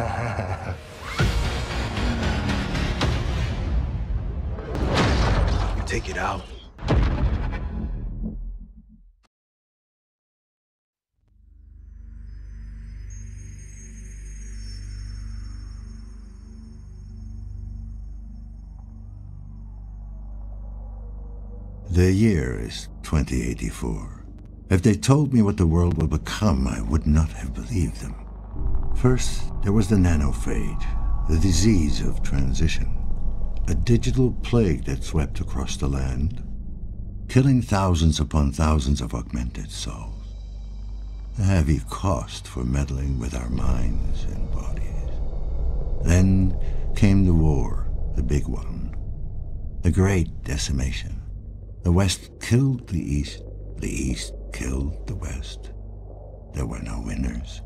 you take it out. The year is 2084. If they told me what the world will become, I would not have believed them. First, there was the nanophage, the disease of transition, a digital plague that swept across the land, killing thousands upon thousands of augmented souls. A heavy cost for meddling with our minds and bodies. Then came the war, the big one, the great decimation. The West killed the East, the East killed the West. There were no winners.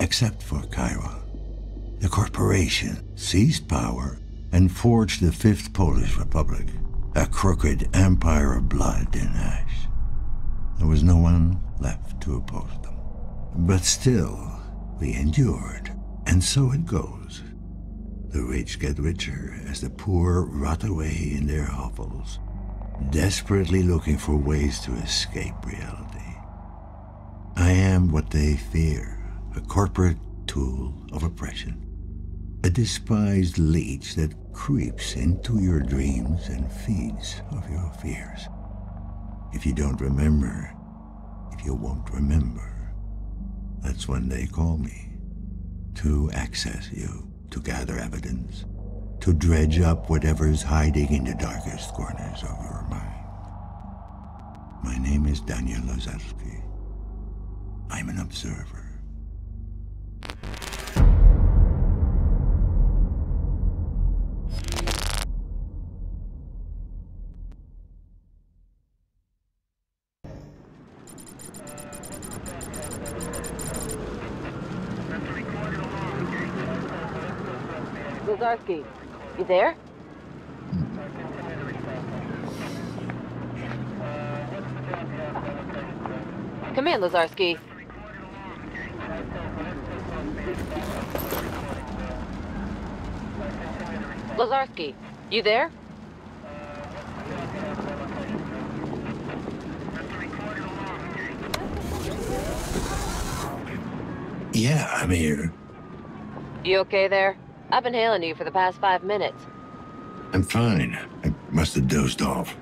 Except for Chiron. The corporation seized power and forged the Fifth Polish Republic, a crooked empire of blood and ash. There was no one left to oppose them. But still, we endured, and so it goes. The rich get richer as the poor rot away in their hovels, desperately looking for ways to escape reality. I am what they fear, a corporate tool of oppression, a despised leech that creeps into your dreams and feeds off your fears. If you don't remember, if you won't remember, that's when they call me to access you to gather evidence, to dredge up whatever's hiding in the darkest corners of your mind. My name is Daniel Lazarski. I'm an observer. Lazarski, you there? Come in, Lazarski. Lazarski, you there? Yeah, I'm here. You okay there? I've been hailing you for the past five minutes. I'm fine. I must have dozed off.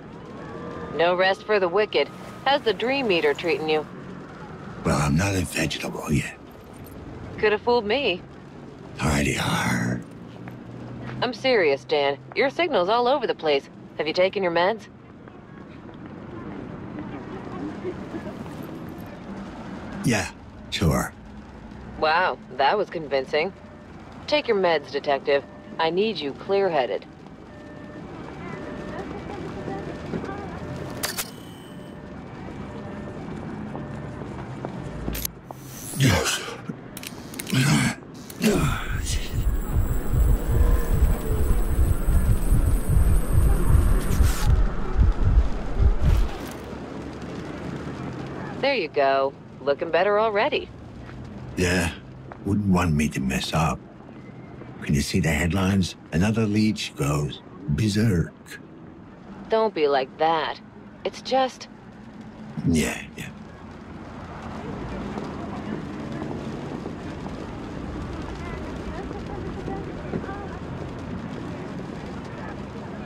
No rest for the wicked. How's the dream meter treating you? Well, I'm not a vegetable yet. Could have fooled me. Hardy har. I'm serious, Dan. Your signal's all over the place. Have you taken your meds? Yeah, sure. Wow, that was convincing. Take your meds, Detective. I need you clear-headed. Yes. There you go. Looking better already. Yeah, wouldn't want me to mess up. Can you see the headlines? Another leech goes berserk. Don't be like that. It's just... Yeah, yeah.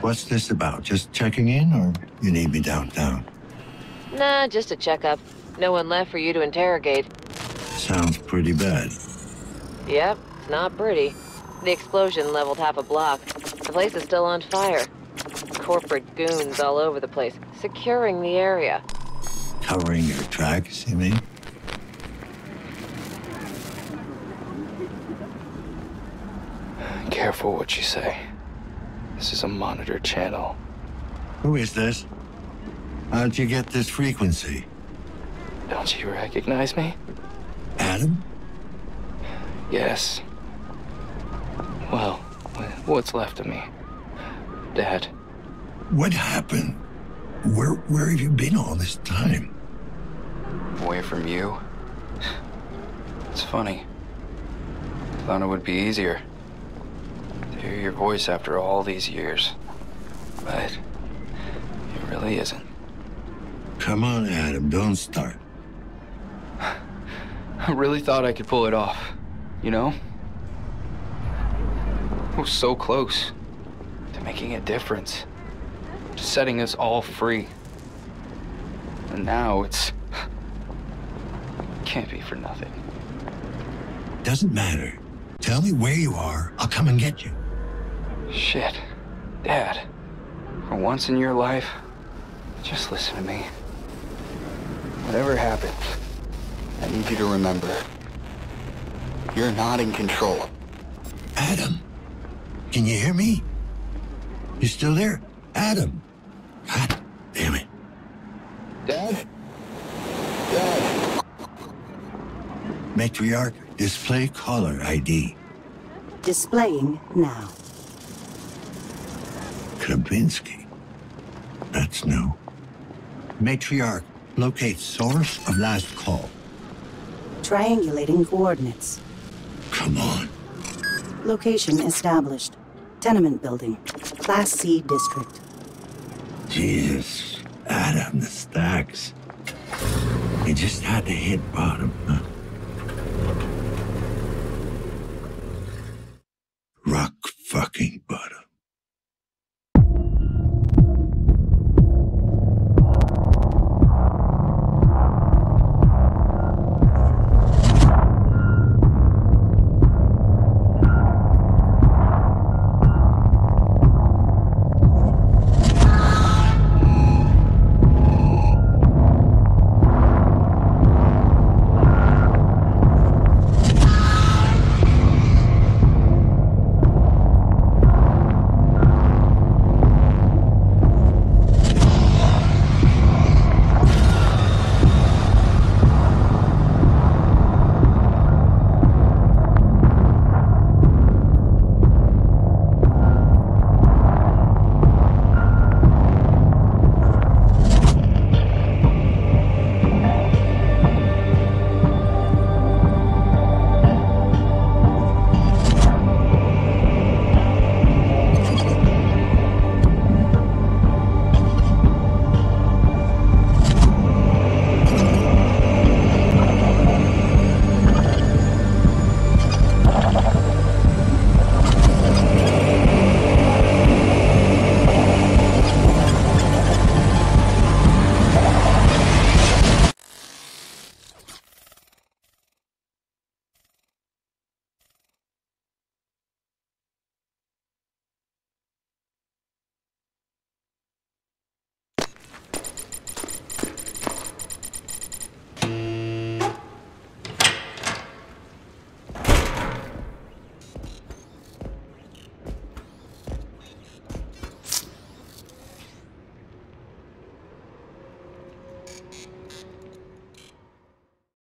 What's this about? Just checking in, or you need me downtown? Nah, just a checkup. No one left for you to interrogate. Sounds pretty bad. Yep, it's not pretty. The explosion leveled half a block. The place is still on fire. Corporate goons all over the place, securing the area. Covering your tracks, you mean? Careful what you say. This is a monitor channel. Who is this? How'd you get this frequency? Don't you recognize me? Adam? Yes. Well, what's left of me? Dad. What happened? Where where have you been all this time? Away from you? It's funny. Thought it would be easier to hear your voice after all these years. But it really isn't. Come on, Adam, don't start. I really thought I could pull it off, you know? So close to making a difference, to setting us all free. And now it's. can't be for nothing. Doesn't matter. Tell me where you are. I'll come and get you. Shit. Dad, for once in your life, just listen to me. Whatever happens, I need you to remember you're not in control. Adam, can you hear me? You still there? Adam. God damn it. Dad? Dad? Matriarch, display caller ID. Displaying now. Krabinsky. That's new. Matriarch, locate source of last call. Triangulating coordinates. Come on. Location established. Tenement building. Class C district. Jesus. Adam, the stacks. You just had to hit bottom, huh?